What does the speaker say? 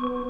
Yeah.